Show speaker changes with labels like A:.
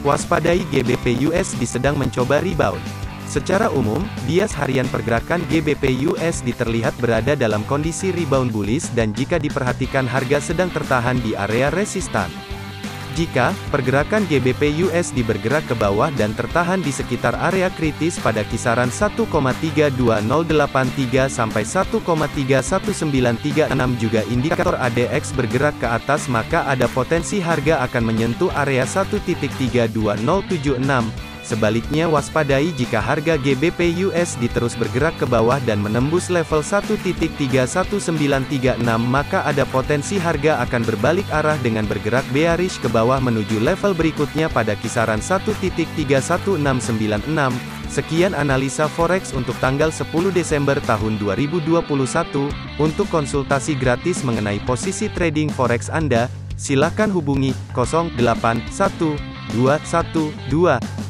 A: Waspadai GBP USD sedang mencoba rebound. Secara umum, bias harian pergerakan GBP USD terlihat berada dalam kondisi rebound bullish dan jika diperhatikan harga sedang tertahan di area resistan. Jika pergerakan GBP USD bergerak ke bawah dan tertahan di sekitar area kritis pada kisaran 1,32083 sampai 1,31936 juga indikator ADX bergerak ke atas maka ada potensi harga akan menyentuh area 1.32076. Sebaliknya waspadai jika harga GBP USD terus bergerak ke bawah dan menembus level 1.31936 maka ada potensi harga akan berbalik arah dengan bergerak bearish ke bawah menuju level berikutnya pada kisaran 1.31696. Sekian analisa forex untuk tanggal 10 Desember tahun 2021. Untuk konsultasi gratis mengenai posisi trading forex Anda, silakan hubungi 081212